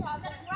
So